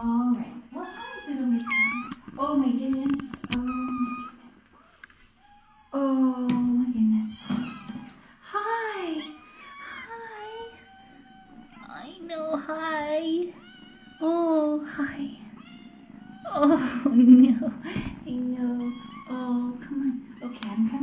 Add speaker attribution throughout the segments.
Speaker 1: Oh my goodness. Oh my goodness. Oh my goodness. Hi. Hi. I know. Hi. Oh, hi. Oh no. I know. Oh, come on. Okay, I'm coming.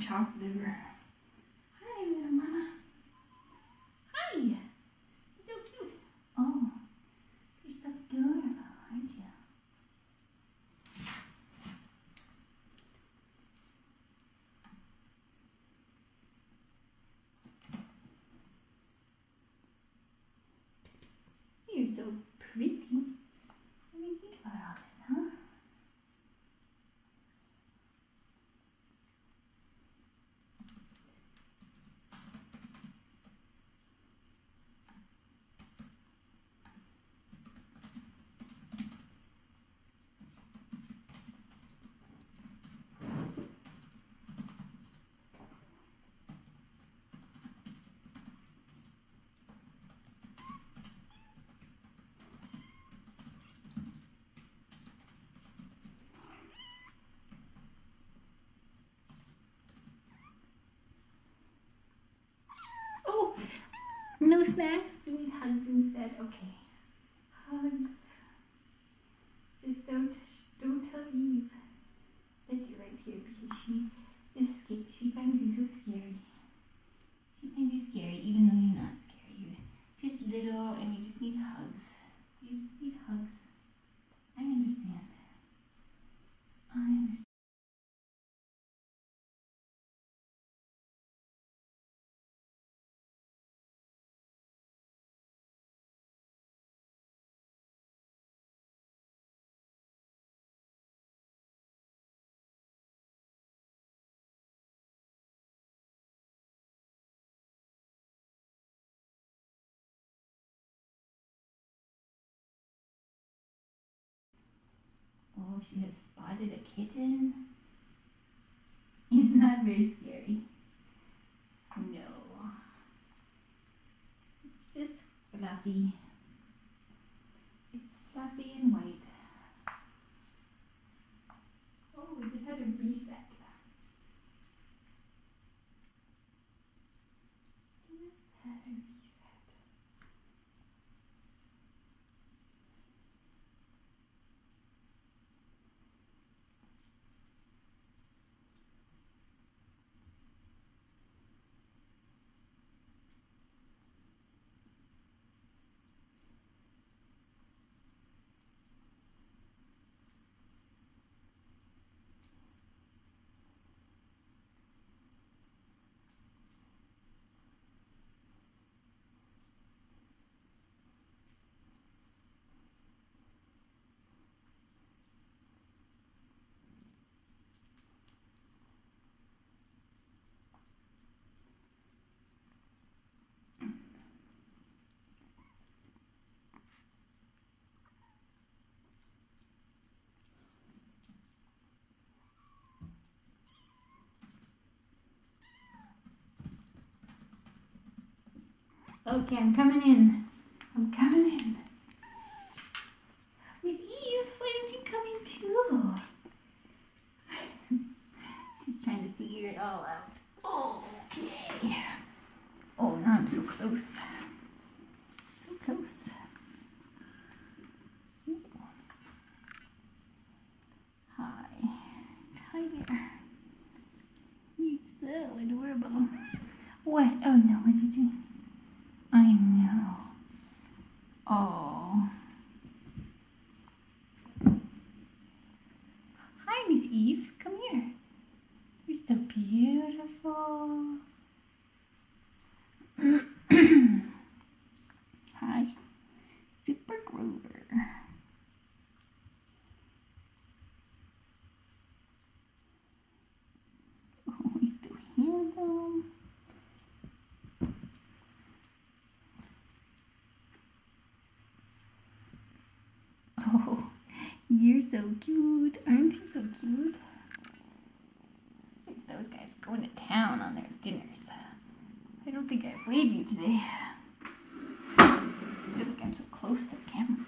Speaker 1: chopped liver snacks? You need hugs instead? Okay. Hugs. Just don't, don't tell Eve that you're right here because she escaped. She finds Oh, she has spotted a kitten. It's not very scary. No. It's just fluffy. Okay, I'm coming in. I'm coming in. With Eve, why don't you come in too? She's trying to figure it all out. Okay. Oh, now I'm so close. Handsome. Oh, you're so cute. Aren't you so cute? Those guys going to town on their dinners. I don't think I've weighed you today. I feel like I'm so close to the camera.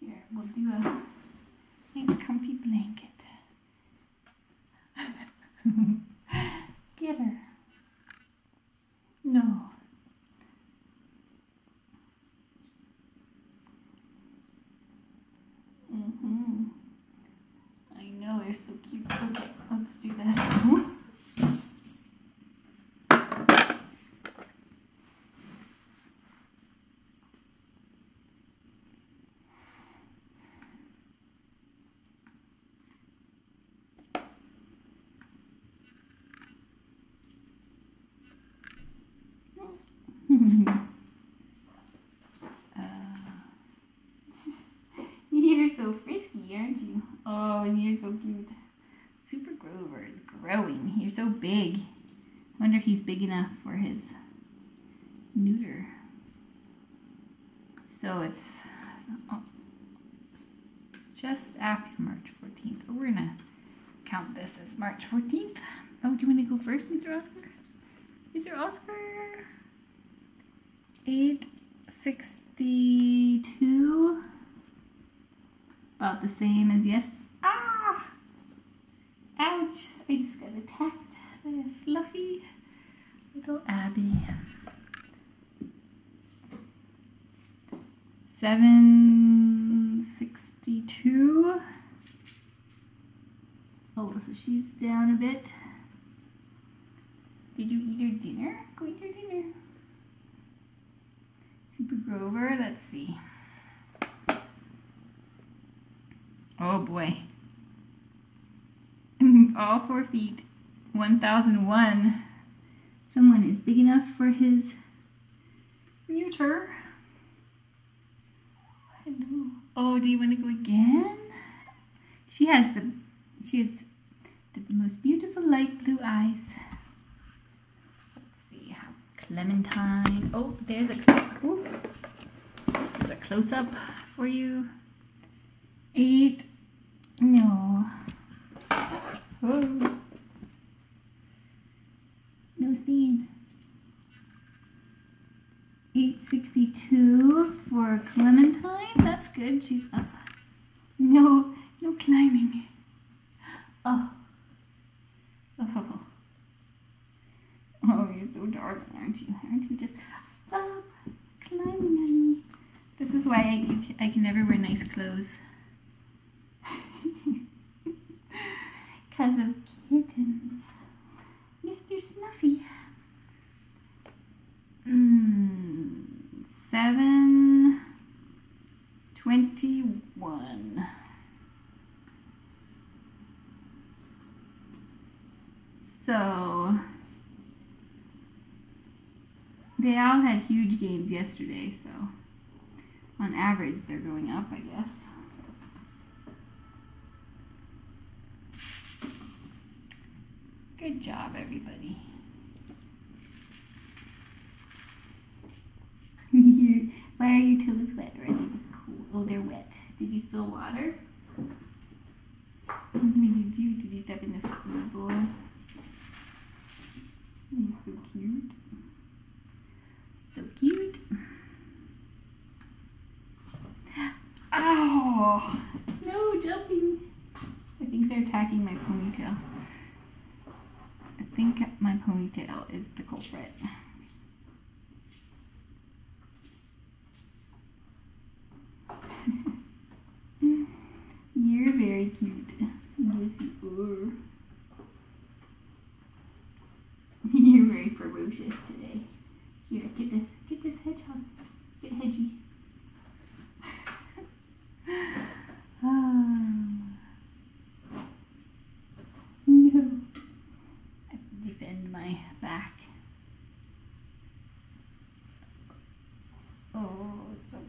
Speaker 1: Here, we'll do a nice comfy blanket. Get her. No. Mm-hmm. I know, they're so cute. Okay, let's do this. Uh, you're so frisky, aren't you? Oh, and you're so cute. Super Grover is growing. You're so big. Wonder if he's big enough for his neuter. So it's oh, just after March 14th. Oh, we're gonna count this as March 14th. Oh, do you want to go first, Mr. Oscar? Mr. Oscar? 862. About the same as yes. Ah! Ouch! I just got attacked by a fluffy little Abby. Seven sixty-two. Oh, so she's down a bit. Did you eat your dinner? Go eat your dinner. Super Grover, let's see. Oh boy. All four feet. 1001. Someone is big enough for his. Hello. Oh, do you want to go again? She has the she has the most beautiful light blue eyes. How Clementine. Oh, there's a there's a close up for you. Eight. No. Oh. No seeing. 862 for Clementine. That's good. She's up. No, no climbing. Oh. Oh. Oh, you're so dark, aren't you? Aren't you just stop climbing on me? This is why I, I can never wear nice clothes. Because of kittens. Mr. Snuffy. Mm, seven twenty-one. So they all had huge gains yesterday, so on average they're going up, I guess. Good job, everybody. Why are your toes wet? Just cool? Oh, they're wet. Did you spill water? What did you do? Did you step in the food bowl? ponytail. I think my ponytail is the culprit.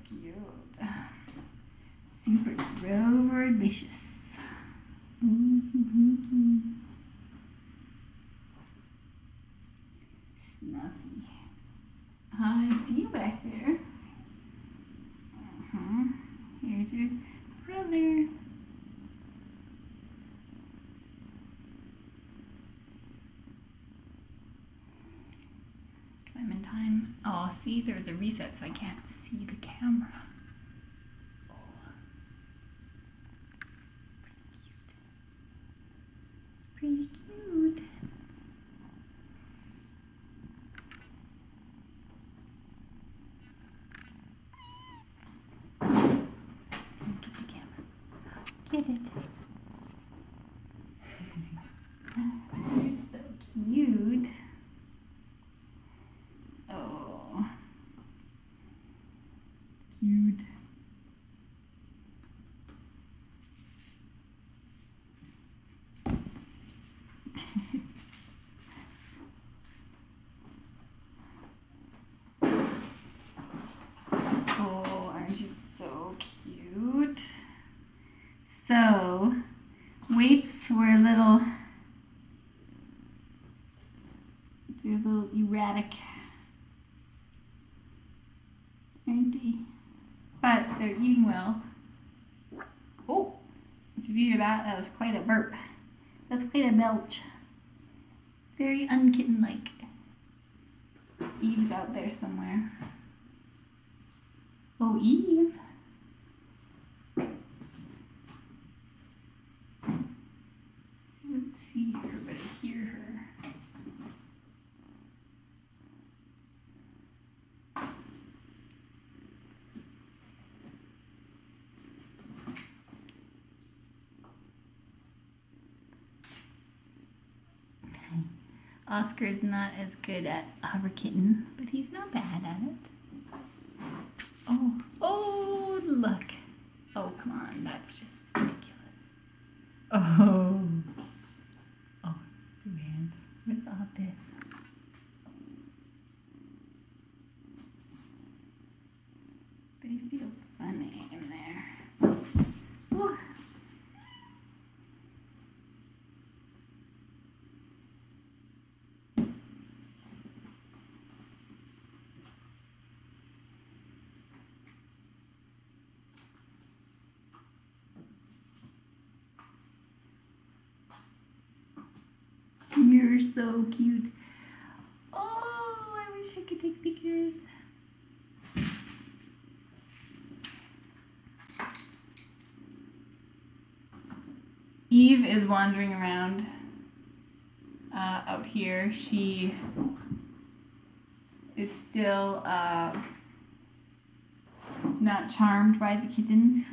Speaker 1: Cute. Super delicious. Mm-hmm. Snuffy. Hi, see you back there. Uh-huh. Here's your brother. I'm in time. Oh, see, there's a reset, so I can't see the camera. Oh. Pretty cute. Get the camera. Get it. You're so cute. Oh. Cute. oh, aren't you so cute? So, weights were a little, they're a little erratic, aren't they? But well. Oh, did you hear that? That was quite a burp. That's quite a belch. Very unkitten-like. Eve's out there somewhere. Oh, Eve. I don't see her, but I hear her. Oscar's not as good at hover kitten, but he's not bad at it. Oh, oh, look. Oh, come on, that's just ridiculous. Oh, oh, man, what's all this? They feel funny in there. Ooh. You're so cute. Oh, I wish I could take pictures. Eve is wandering around uh, out here. She is still uh, not charmed by the kittens.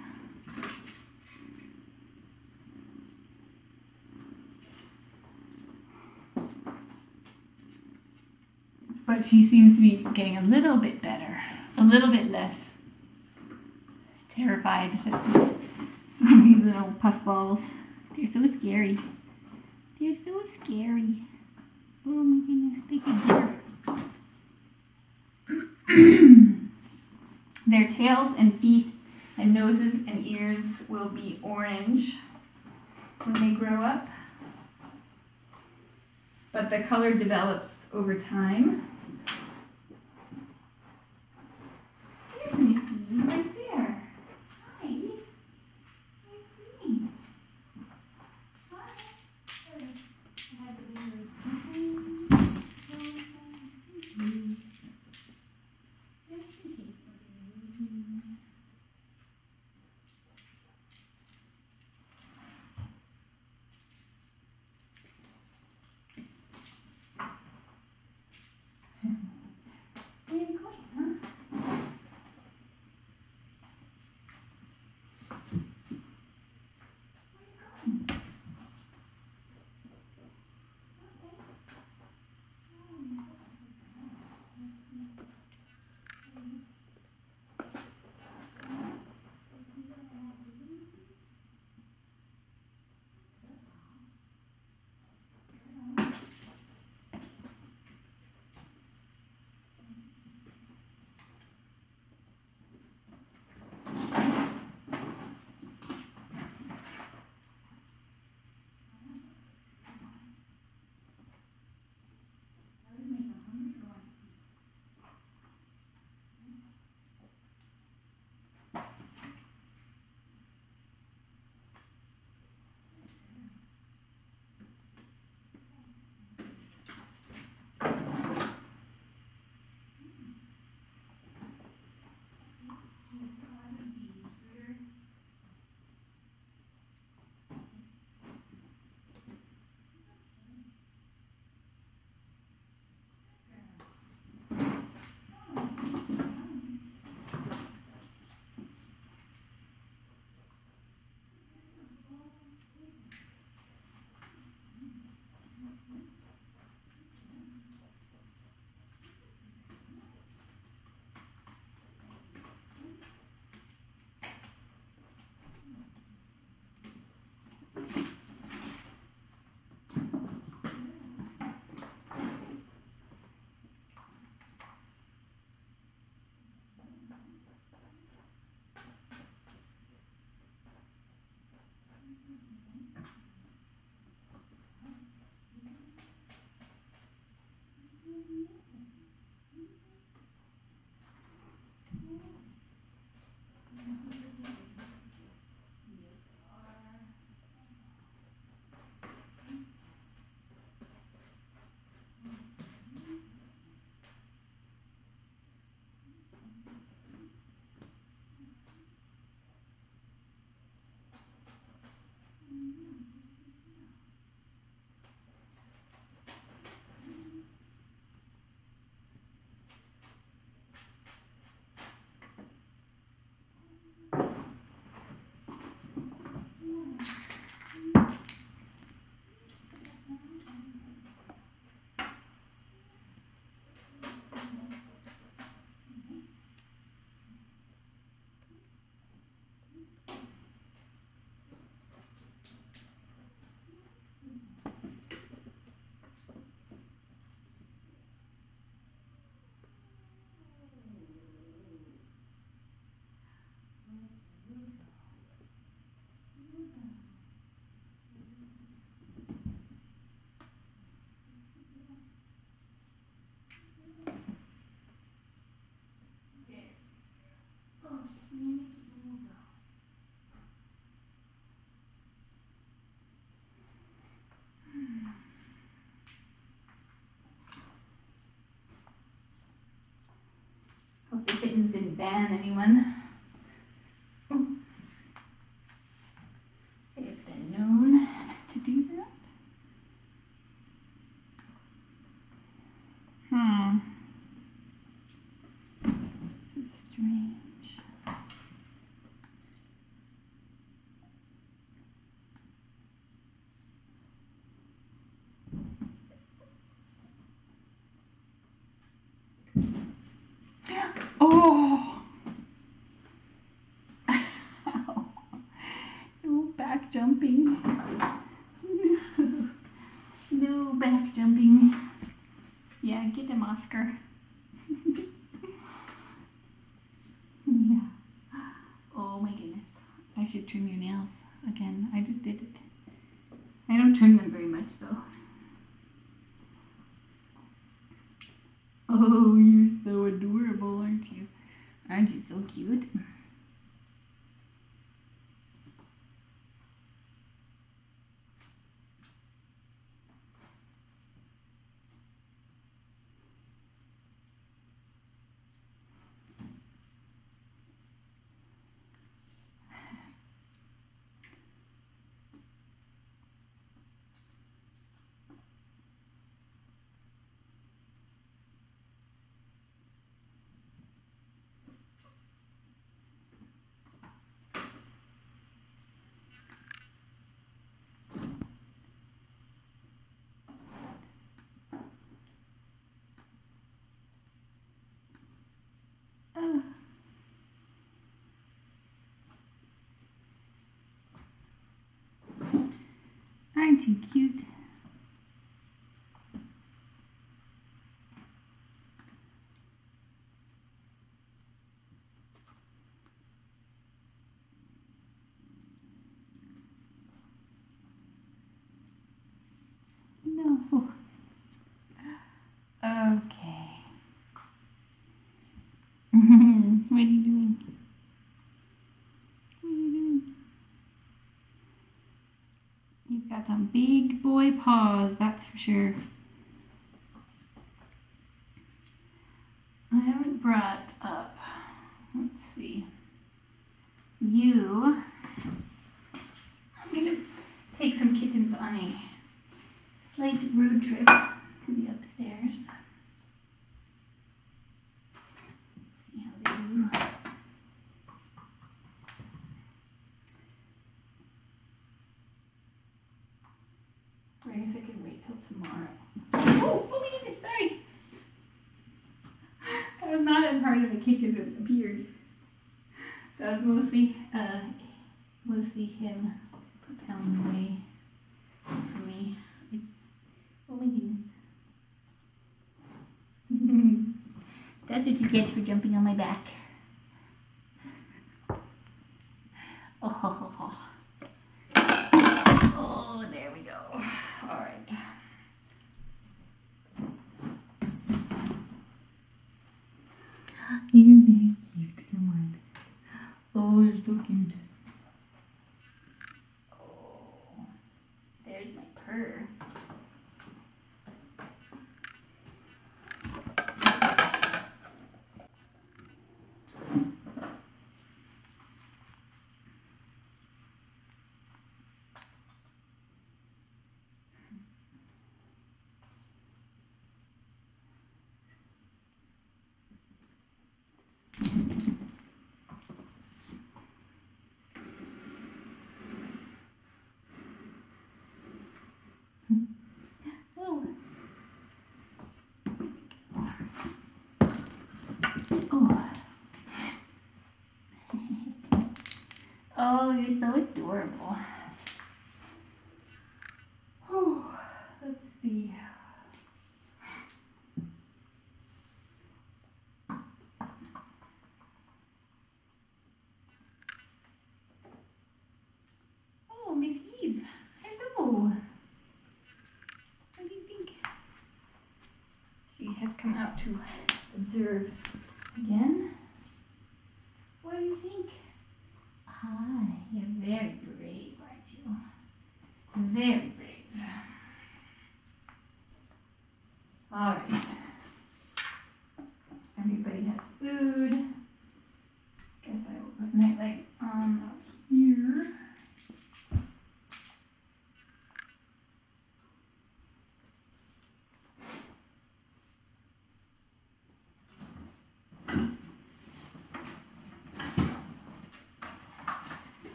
Speaker 1: She seems to be getting a little bit better, a little bit less terrified that these little puffballs. They're so scary. They're so scary. Oh my goodness, they can hear. Their tails and feet and noses and ears will be orange when they grow up, but the color develops over time. The kittens didn't ban anyone. Oh! no back jumping. no back jumping. Yeah, get him, Oscar. yeah. Oh my goodness. I should trim your nails again. I just did it. I don't trim them very much though. Oh, you're so adorable, aren't you? Aren't you so cute? Oh. Aren't you cute? No. Okay. what are you doing? What are you doing? You've got some big boy paws, that's for sure. I haven't brought up, let's see, you. I'm going to take some kittens on a slight road trip to the upstairs. See how they do. I guess I could wait till tomorrow. Oh, oh my goodness, sorry. That was not as hard of a kick as it appeared. That was mostly, uh, mostly him propelling away from me. Oh my goodness. That's what you get for jumping on my back. Oh, oh there we go. All right. You're very cute. Come on. You're so cute. Oh, there's my purr. Oh. Oh. Oh, you're so adorable. Oh, let's see. Oh, Miss Eve. Hello. What do you think? She has come out to observe again. What do you think? Hi, you're very brave, aren't you? Very brave. All right.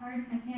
Speaker 1: Pardon my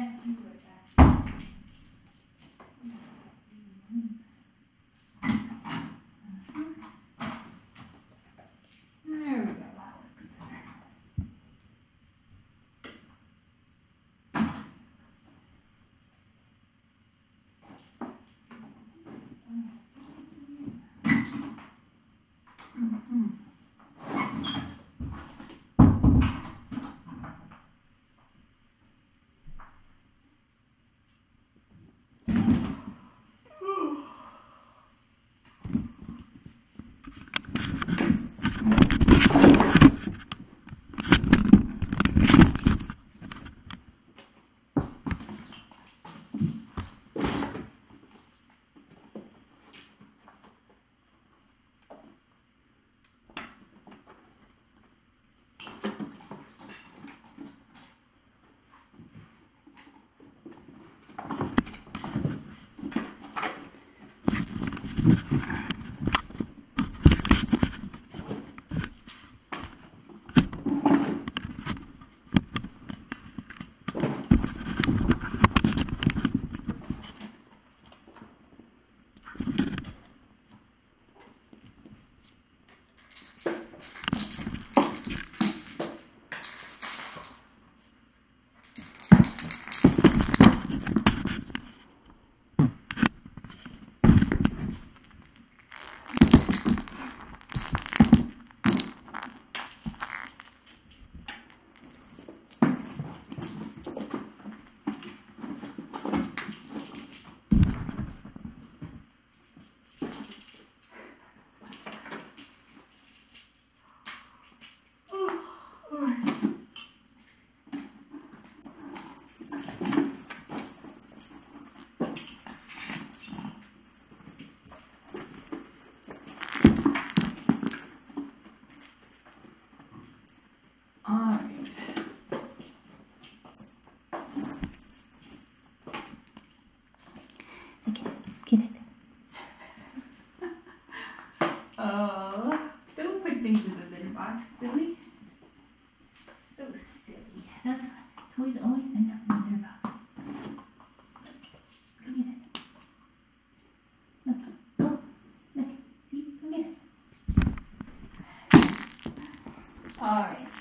Speaker 1: mãe.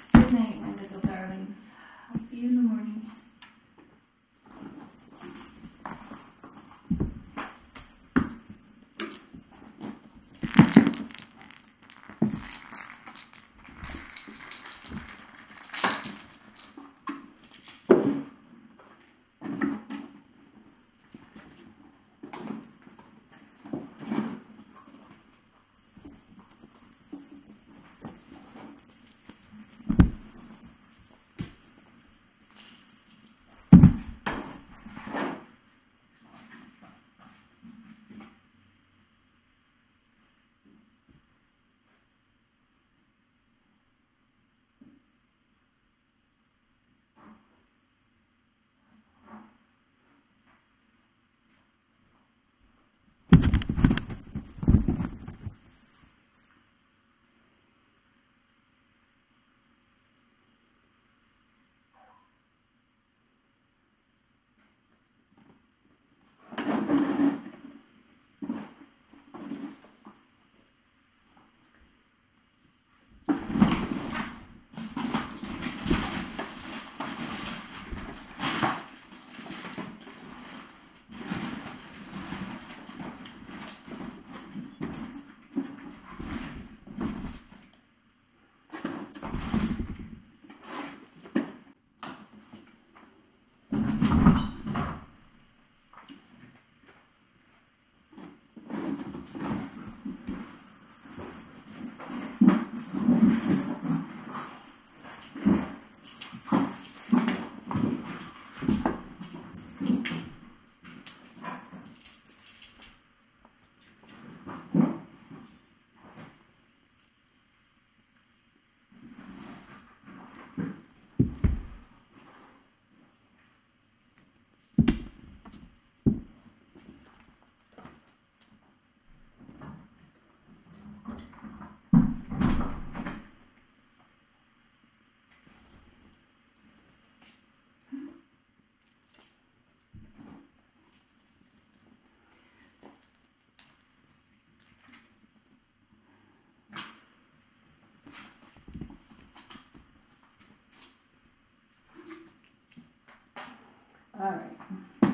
Speaker 2: All right.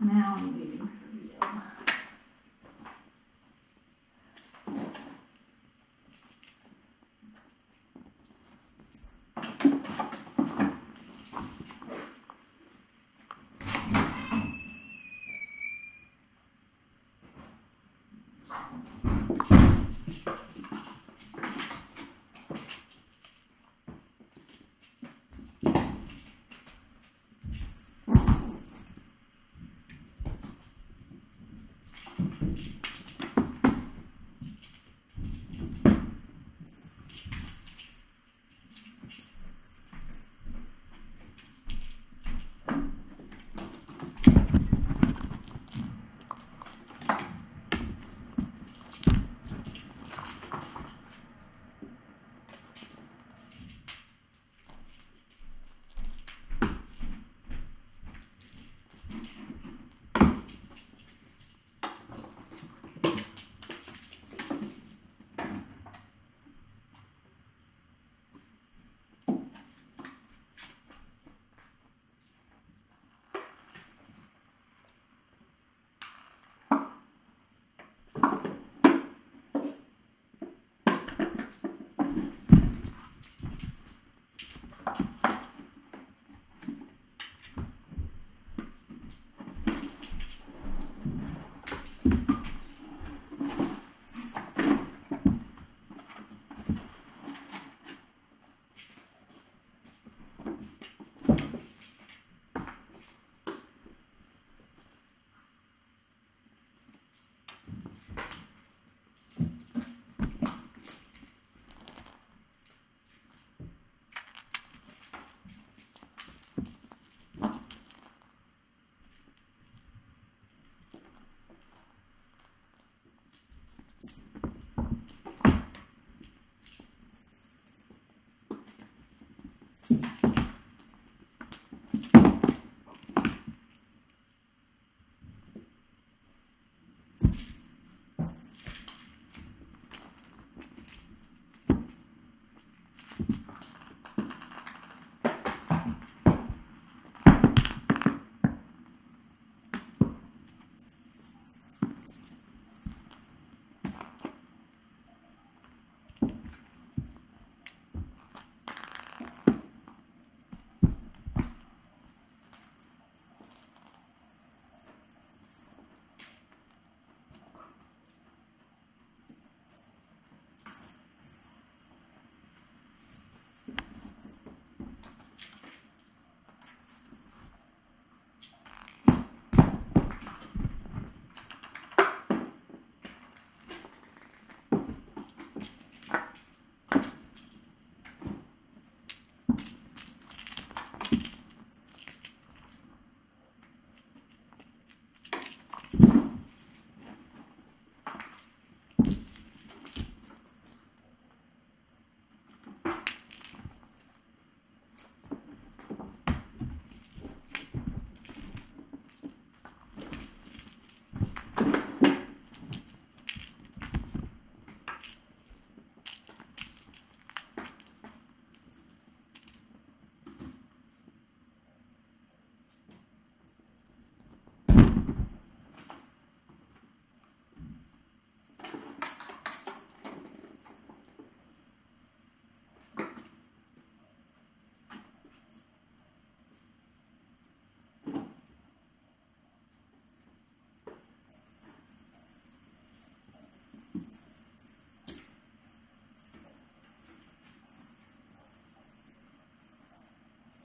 Speaker 2: Now I'm waiting for real. Thank